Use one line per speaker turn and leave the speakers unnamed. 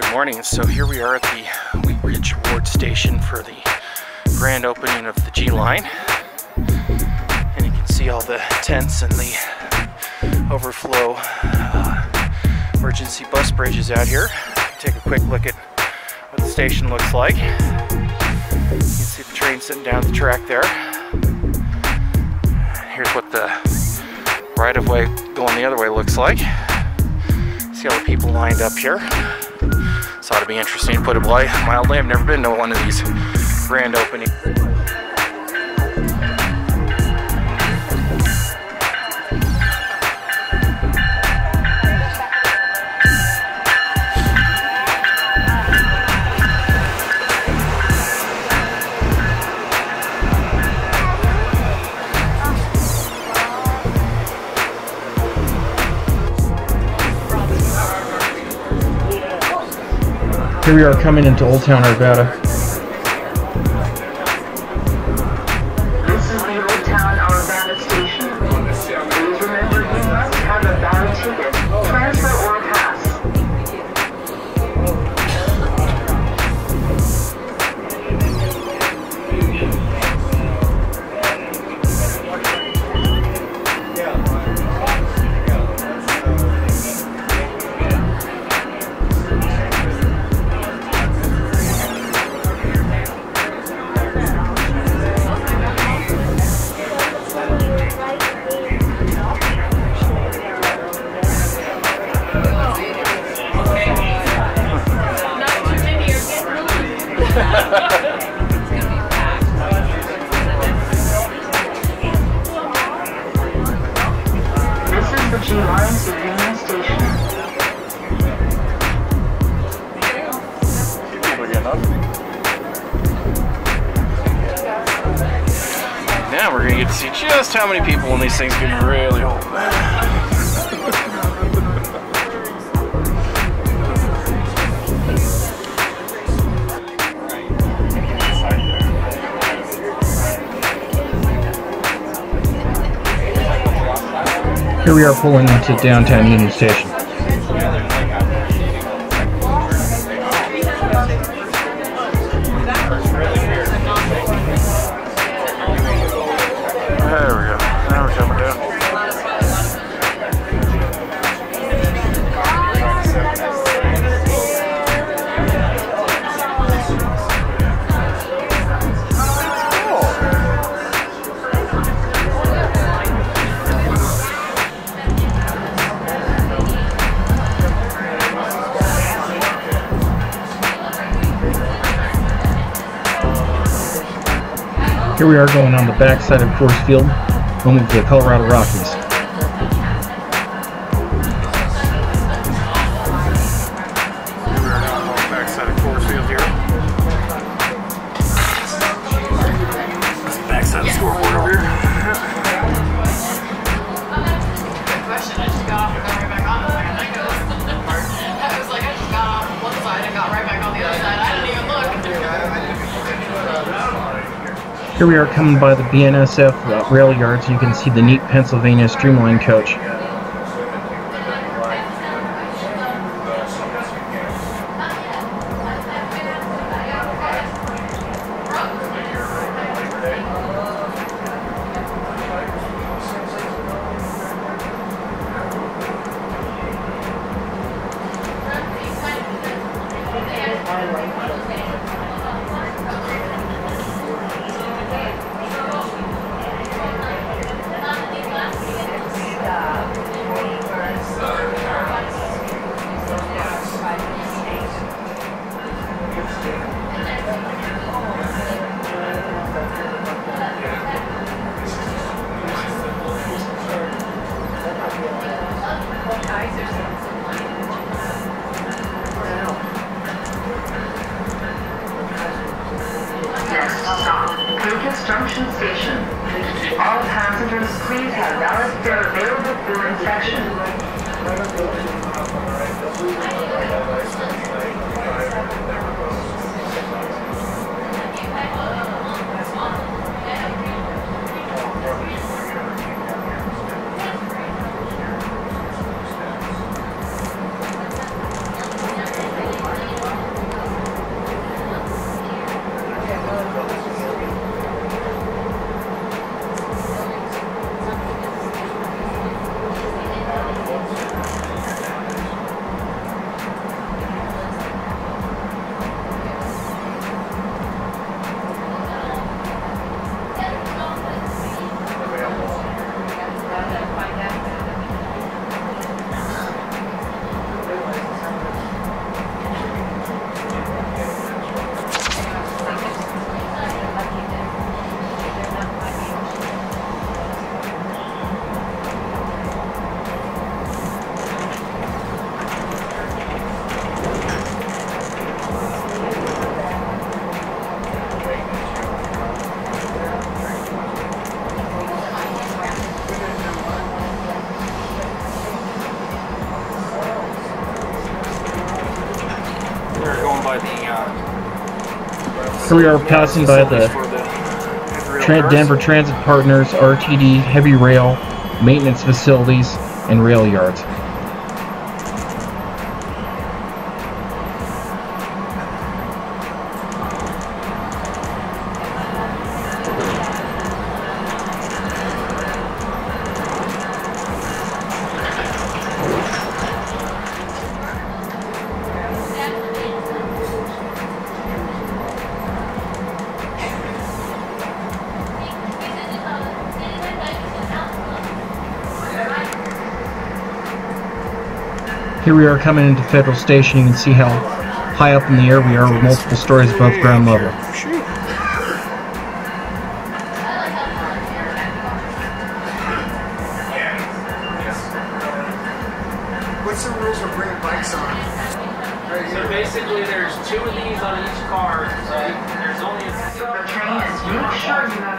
Good morning. So here we are at the Wheat Ridge Ward Station for the grand opening of the G Line. And you can see all the tents and the overflow uh, emergency bus bridges out here. Take a quick look at what the station looks like. You can see the train sitting down the track there. Here's what the right of way going the other way looks like. See all the people lined up here. Ought to be interesting to put it mildly. I've never been to one of these grand openings. Here we are coming into Olde Town Arvada.
This is the Station.
Now we're gonna get to see just how many people when these things get really old. Here we are pulling into downtown Union Station. Here we are going on the backside of Coors Field, home of the Colorado Rockies. Here we are coming by the BNSF rail yards. You can see the neat Pennsylvania Streamline coach.
Next Station. All passengers please have valid fare available for inspection.
We are passing by the. Denver Transit Partners, RTD, heavy rail, maintenance facilities, and rail yards. Here we are coming into Federal Station. You can see how high up in the air we are. with multiple stories above ground level.
What's the rules for bringing bikes on?
So basically, there's two of these on each car. So there's only a. So train is. Make sure you have.